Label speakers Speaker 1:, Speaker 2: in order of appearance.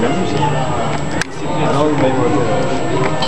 Speaker 1: 然后系，没事，没事。